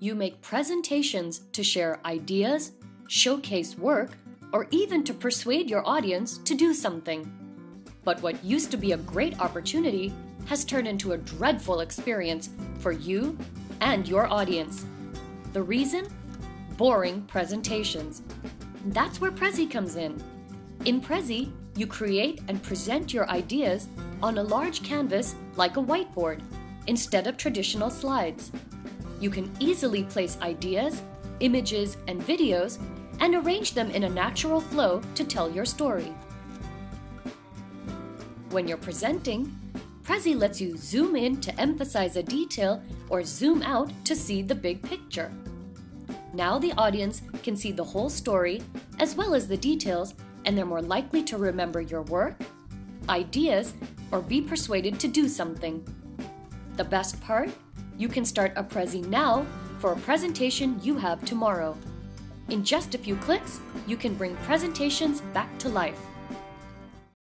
You make presentations to share ideas, showcase work, or even to persuade your audience to do something. But what used to be a great opportunity has turned into a dreadful experience for you and your audience. The reason? Boring presentations. That's where Prezi comes in. In Prezi, you create and present your ideas on a large canvas like a whiteboard instead of traditional slides. You can easily place ideas, images, and videos and arrange them in a natural flow to tell your story. When you're presenting, Prezi lets you zoom in to emphasize a detail or zoom out to see the big picture. Now the audience can see the whole story as well as the details, and they're more likely to remember your work, ideas, or be persuaded to do something. The best part? You can start a Prezi now for a presentation you have tomorrow. In just a few clicks, you can bring presentations back to life.